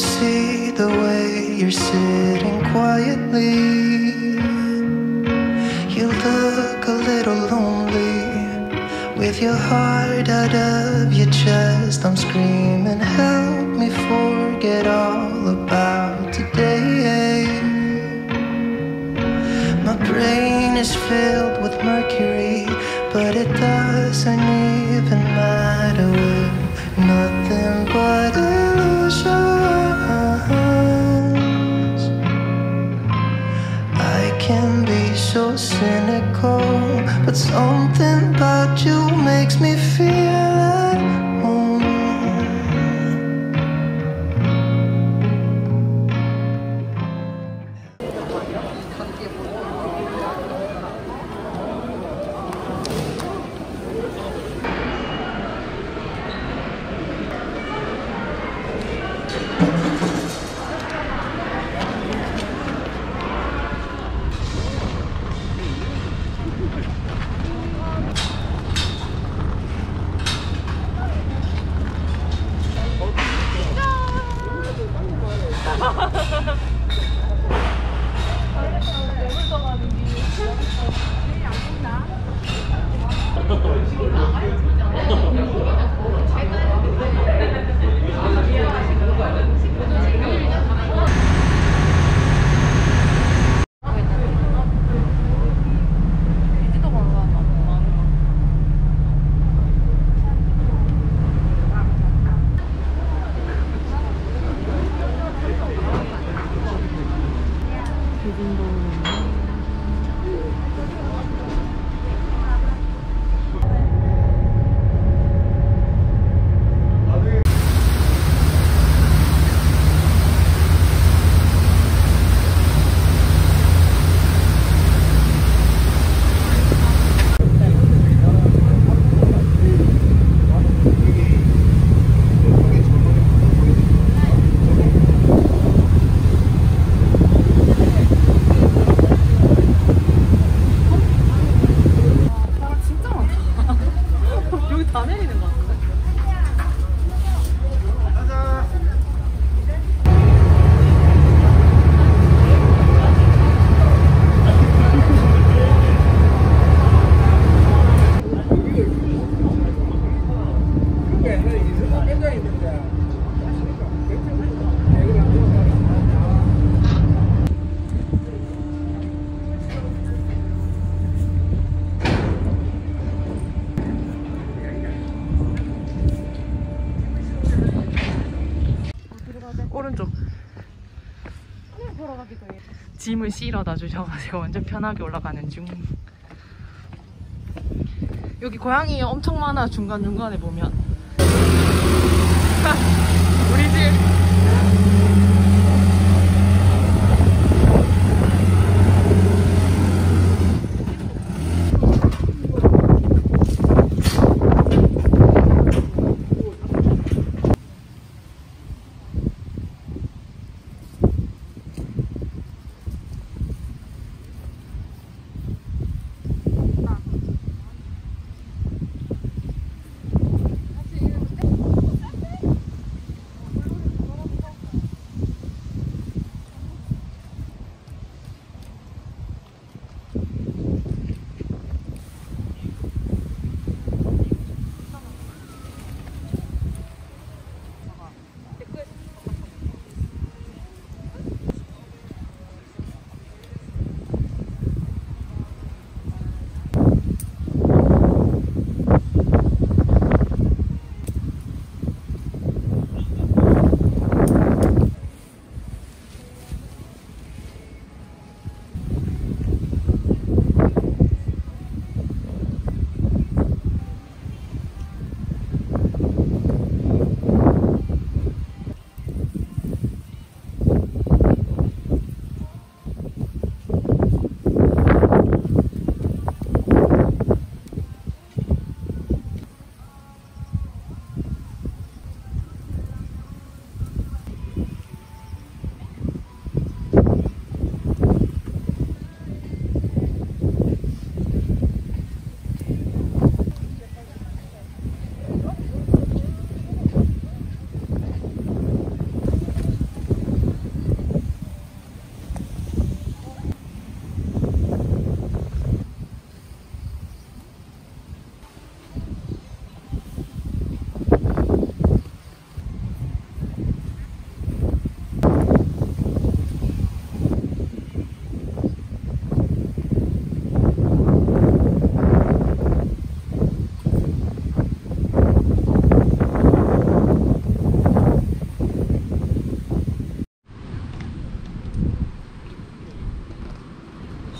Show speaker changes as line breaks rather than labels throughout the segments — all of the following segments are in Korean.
see the way you're sitting quietly. You look a little lonely with your heart out of your chest. I'm screaming, help me forget all about today. My brain is filled with mercury, but it doesn't something about you makes me feel
내리는 것 같은데? 오른쪽. 짐을 실어다 주셔가지고 완전 편하게 올라가는 중. 여기 고양이 엄청 많아 중간중간에 보면. 우리 집.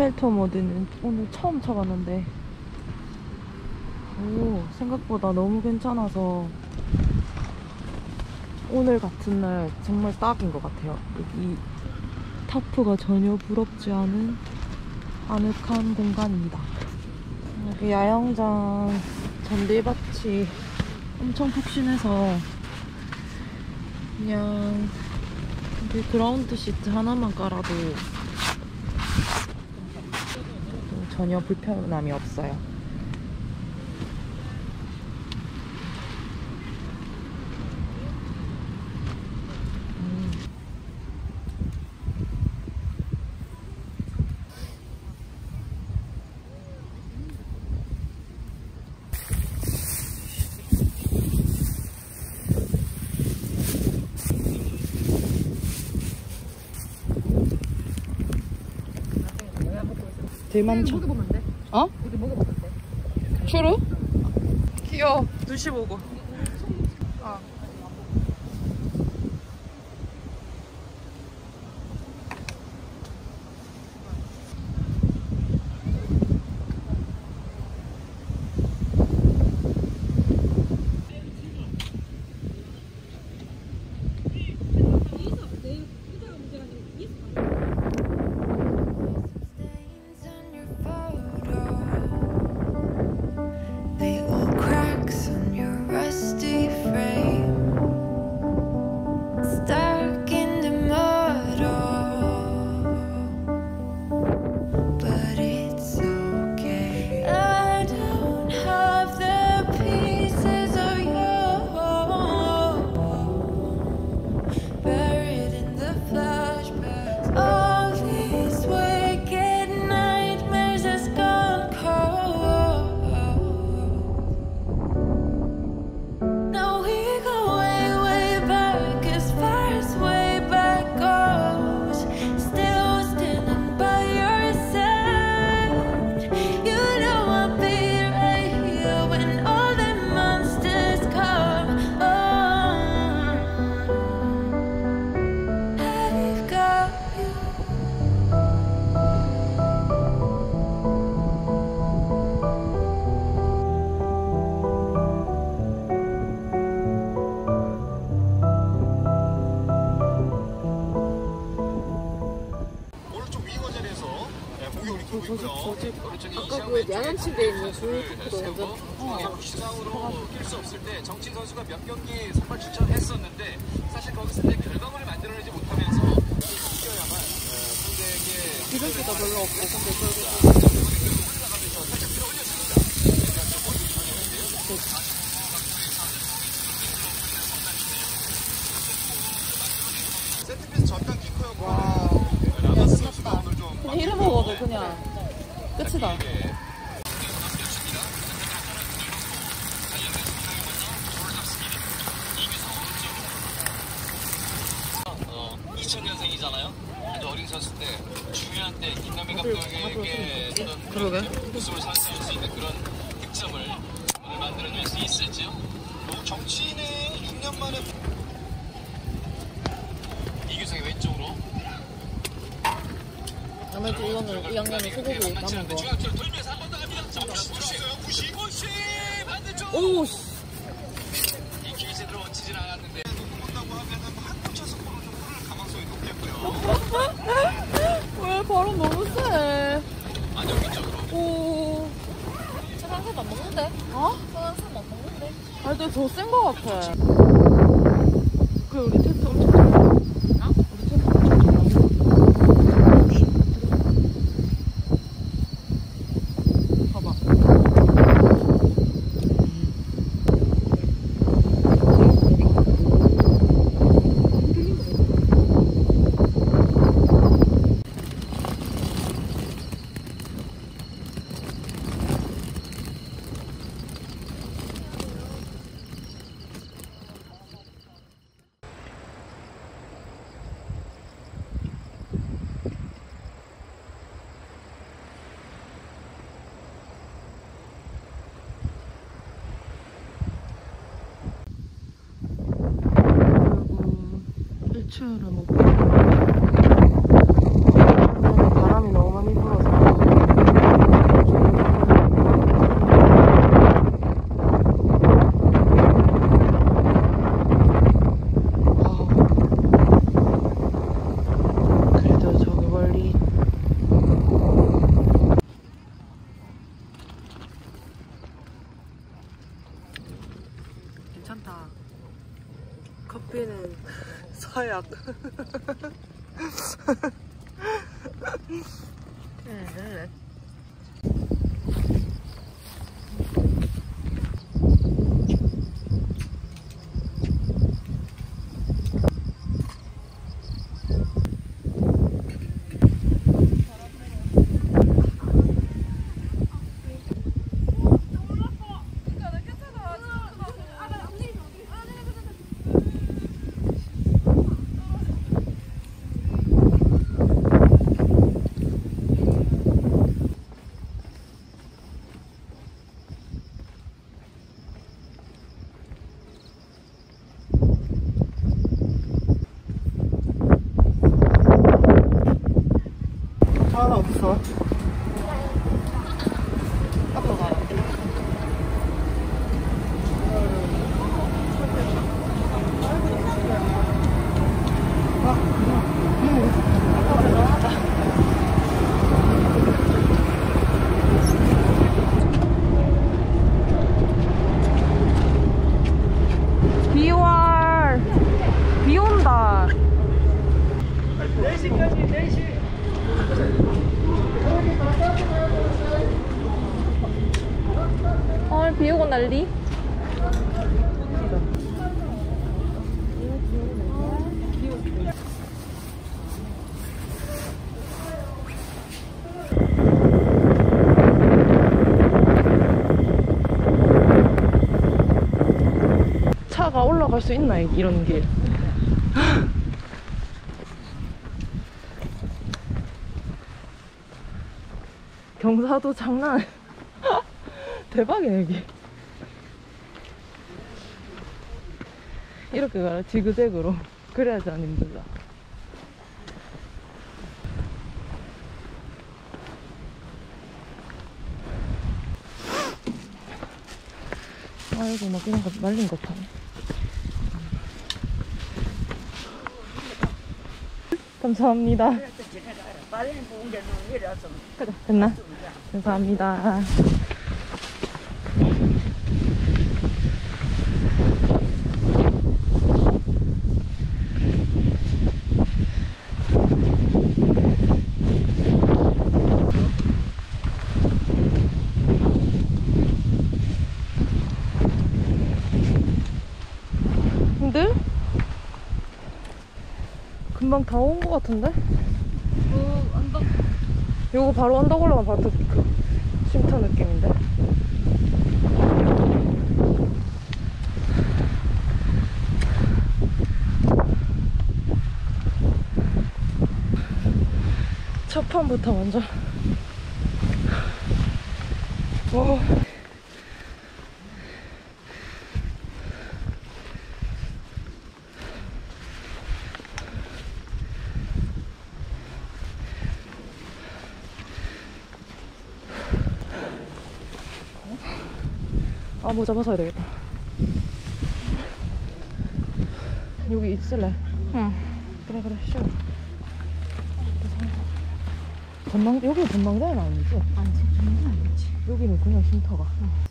쉘터 모드는 오늘 처음 쳐봤는데 오 생각보다 너무 괜찮아서 오늘 같은 날 정말 딱인 것 같아요. 여기 타프가 전혀 부럽지 않은 아늑한 공간입니다. 여기 야영장 잔디밭이 엄청 푹신해서 그냥 여기 그라운드 시트 하나만 깔아도 전혀 불편함이 없어요. 제일 많죠?
먹어보면 돼?
어?
우리 먹어보면 돼?
추루? 귀여워. 눈치 보고.
아까 그 양양침대에 있는 골키퍼도 완전
어, 부상으로 뛸 수 없을 때 정진 선수가 몇 경기 선발 출전했었는데 사실 거기서 내 결과물을 만들어내지 못하면서 이겨야만 어, 상대에게
기술기도 별로 없고 근데 결국
세트피스 전담 키커였고 라마스 선수가 오늘 좀
그냥 이름 먹어도 그냥 끝이다
어, 2000년생이잖아요. 아주 어린 선수 때 중요한 때 김남희 감독에게 어떤
그러게.
웃음을 선사할 수 있는 그런 득점을 오늘 만들어낼 수 있을지요? 뭐 정치인의 6년 만에 이규성의 왼쪽으로.
아무래도 이거는 2학년은 소고기 남은 거.
중앙쪽으로 돌면서 한 번 더 갑니다. 자, 부시어요 부시 부시 반대쪽
오우 씨
이 기회 제대로 얹히진 않았는데 본다고 하면은 한골 차서 골을 좀 풀 가망성이 높겠고요.
왜 바로 너무 세
안정적으로
오.
사람 안 먹는데?
어?
사람 안 먹는데?
아니 근데 더 센 거 같아. 그래 우리 텐트 엄청 잘 어? 우리 텐트 엄청 잘 봐봐
그리고 1층으로 못 가고 바람이 너무 많이 불어서
괜찮다. 커피는 서 약.
하나 없어.
비와 비 온다.
4시까지 4시.
어, 비 오고 난리. 차가 올라갈 수 있나 이런 길. 경사도 장난. 대박이네 여기 이렇게 가라 지그재그로 그래야지 안 힘들다 아이고 막 그냥 거- 말린 것 타네 감사합니다 됐나? 감사합니다 근데 금방 다 온 것 같은데? 요거 바로 언덕 올라가면 바로 그 쉼터 느낌인데? 첫 판부터 완전 오. 아 모자 벗어야 되겠다. 여기 있을래? 응. 그래 그래 쉬어. 전망 여기 전망대는 아니지? 아니지 전망대 아니지. 여기는 그냥 쉼터가.
When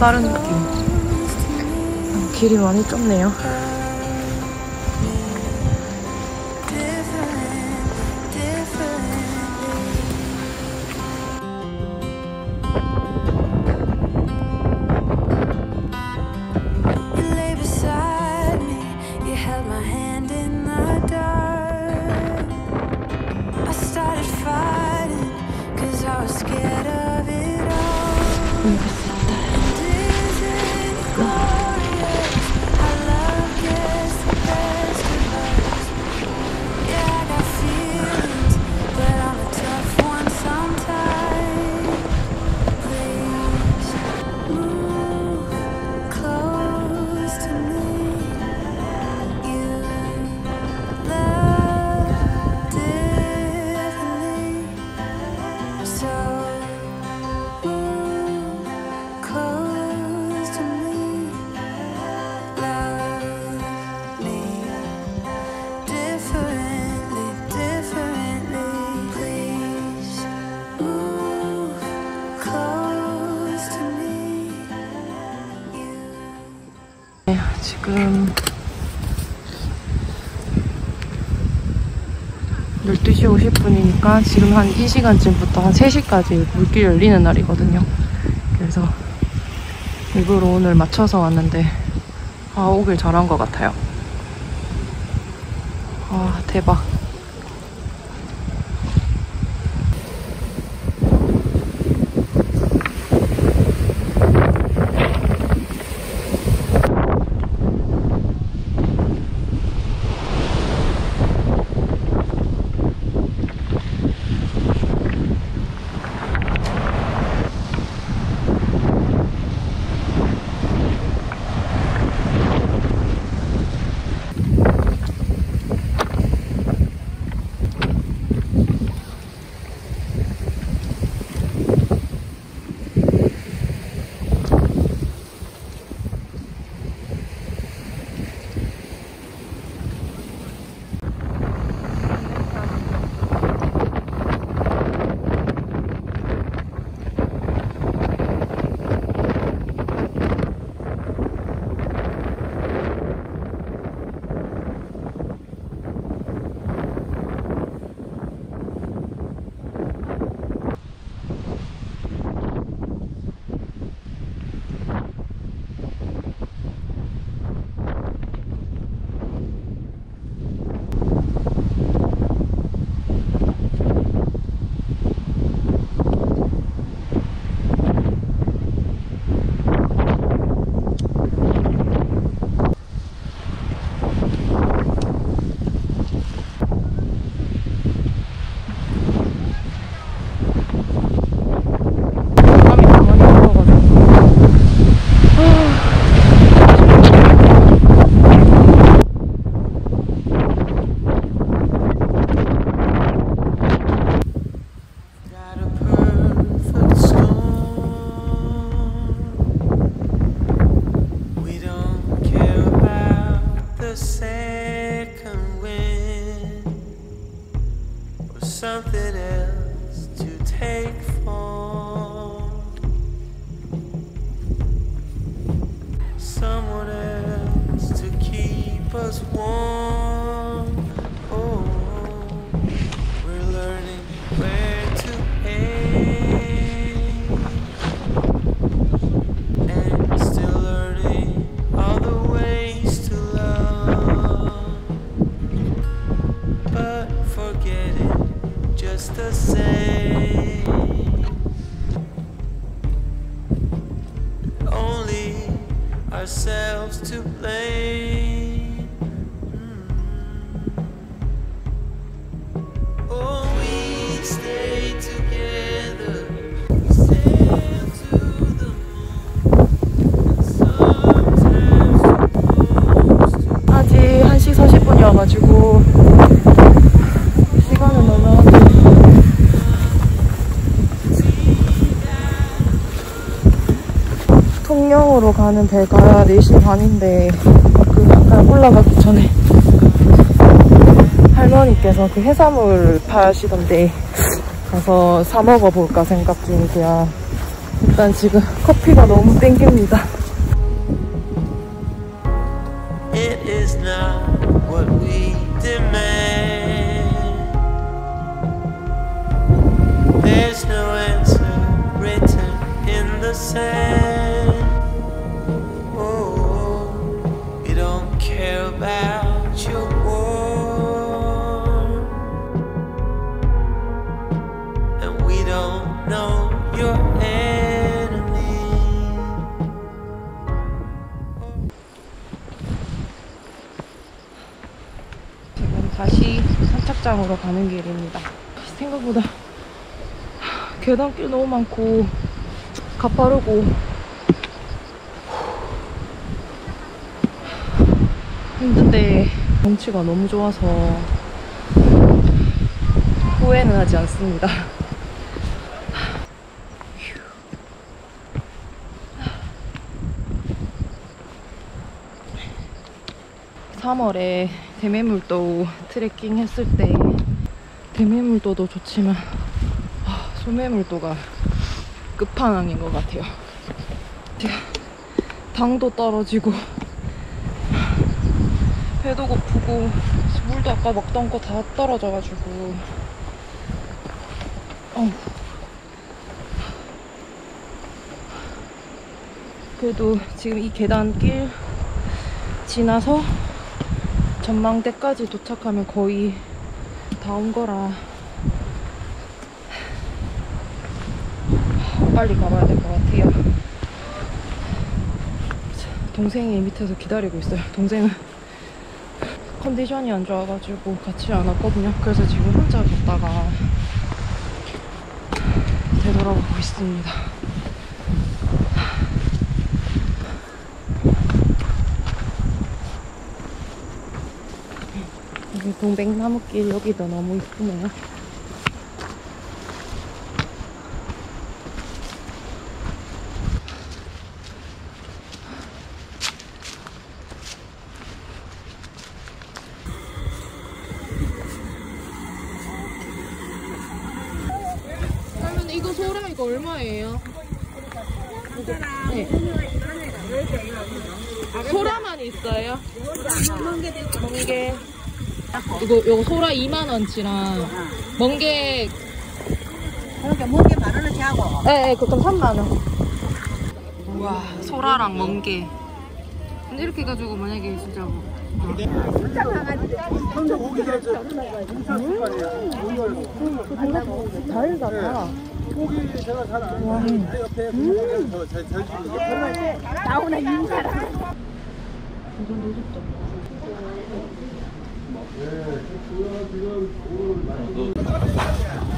다른 느낌. 길이 많이 좁네요
50분이니까 지금 한이 시간쯤부터 한 3시까지 물길 열리는 날이거든요. 그래서 일부러 오늘 맞춰서 왔는데 아 오길 잘한 것 같아요. 아 대박. 통영으로 가는 배가 4시 반인데 그 약간 올라가기 전에 할머니께서 그 해산물 파시던데 가서 사 먹어볼까 생각 중이고요. 일단 지금 커피가 너무 땡깁니다.
지금
다시 산책장으로 가는 길입니다. 생각보다 계단길 너무 많고 가파르고 힘든데 경치가 너무 좋아서 후회는 하지 않습니다. 3월에 대매물도 트레킹 했을 때 대매물도도 좋지만 아, 소매물도가 끝판왕인 것 같아요. 당도 떨어지고 배도 고프고 물도 아까 먹던 거 다 떨어져가지고 어. 그래도 지금 이 계단길 지나서 전망대까지 도착하면 거의 다 온 거라 빨리 가봐야 될 것 같아요. 동생이 밑에서 기다리고 있어요. 동생은 컨디션이 안 좋아가지고 같이 안 왔거든요. 그래서 지금 혼자 걷다가 되돌아가고 있습니다. 동백나무길 여기도 너무 이쁘네요. 할머니 이거 소라 이거 얼마예요? 네. 소라만 있어요? 멍게 이거 이거 소라 2만 원치랑 멍게
그러니까 뭔게 만 원어치 하고
네, 네 그럼 3만 원. 우와 소라랑 멍게. 근데 이렇게 해가지고 만약에 진짜 뭐 달다 달아.
고기 제가 잘안 먹는데 옆에 고기는 더잘 잘 주는
나오나 인사라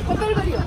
헛발발이요.